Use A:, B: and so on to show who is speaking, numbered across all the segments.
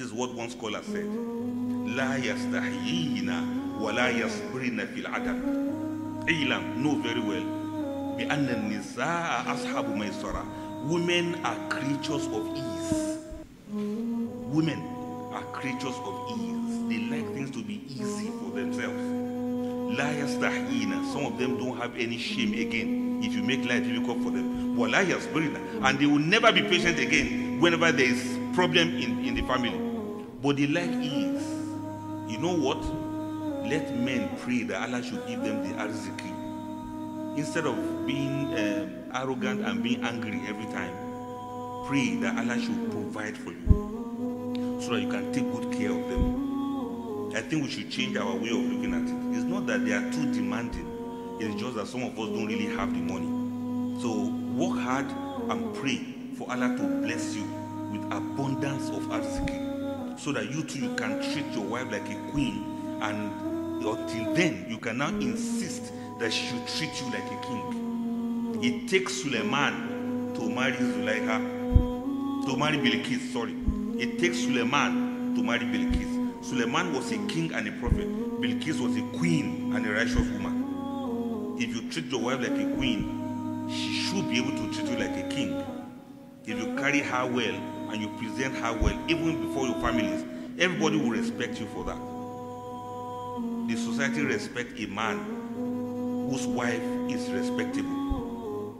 A: This is what one scholar said. لا يستحيين ولا يصبرن في العدم. Ilam know very well. بأن النساء أصحاب ميسرة. Women are creatures of ease. Women are creatures of ease. They like things to be easy for themselves. لا يستحيين. Some of them don't have any shame again if you make life difficult for them. ولا يصبرن. And they will never be patient again whenever there is problem in, in the family. But the like is, You know what? Let men pray that Allah should give them the arziki. Instead of being um, arrogant and being angry every time, pray that Allah should provide for you so that you can take good care of them. I think we should change our way of looking at it. It's not that they are too demanding, it's just that some of us don't really have the money. So work hard and pray for Allah to bless you with abundance of arziki so that you too you can treat your wife like a queen. And until then you can now insist that she should treat you like a king. It takes suleiman to marry zuleika to marry bilqis sorry. It takes suleiman to marry bilqis. Suleiman was a king and a prophet. Bilqis was a queen and a righteous woman. If you treat your wife like a queen she should be able to treat you like a king. If you carry her well and you present her well, even before your families, everybody will respect you for that. The society respect a man whose wife is respectable.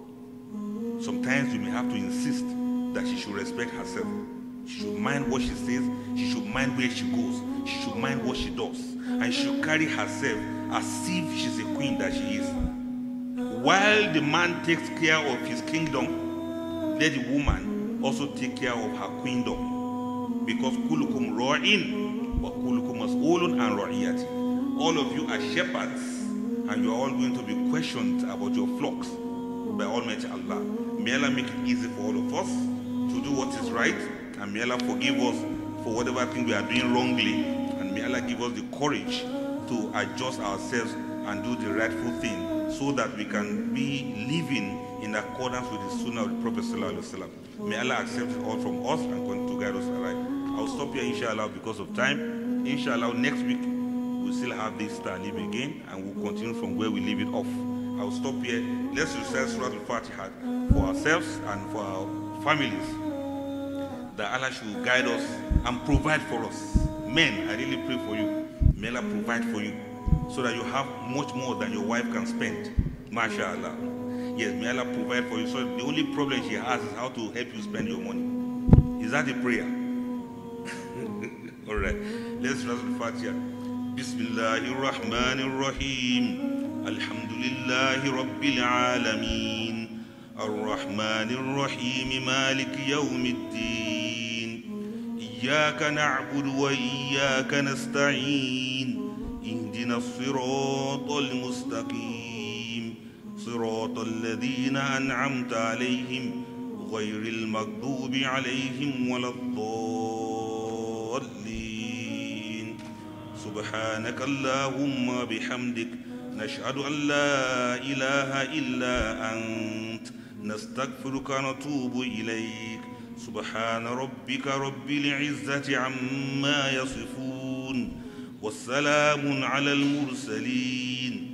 A: Sometimes you may have to insist that she should respect herself. She should mind what she says. She should mind where she goes. She should mind what she does. And she should carry herself as if she's a queen that she is. While the man takes care of his kingdom, let the woman also take care of her kingdom. Because kulukum ra'in wa kulukum mas'ulun an ra'iyati. All of you are shepherds and you are all going to be questioned about your flocks by Almighty Allah. May Allah make it easy for all of us to do what is right and may Allah forgive us for whatever thing we are doing wrongly and may Allah give us the courage to adjust ourselves and do the rightful thing so that we can be living in accordance with the sunnah of the Prophet Sallallahu May Allah accept it all from us and continue to guide us right. I'll stop here inshallah because of time. Inshallah next week we'll still have this leave again and we'll continue from where we leave it off. I'll stop here. Let's recite Surah Al-Fatiha for ourselves and for our families. That Allah should guide us and provide for us. Men, I really pray for you. May Allah provide for you so that you have much more than your wife can spend. MashaAllah. Yes, may Allah provide for you. So the only problem she has is how to help you spend your money. Is that a prayer? All right. Let's read the Fatiha. Bismillahir Rahmanir Rahim. Alhamdulillahi Rabbil Alameen. الرحمن الرحيم مالك يوم الدين إياك نعبد وإياك نستعين اهدنا الصراط المستقيم صراط الذين أنعمت عليهم غير المغضوب عليهم ولا الضالين. سبحانك اللهم بحمدك نشهد أن لا إله إلا أنت. نستغفرك ونتوب إليك. سبحان ربك رب العزة عما يصفون. والسلام على المرسلين.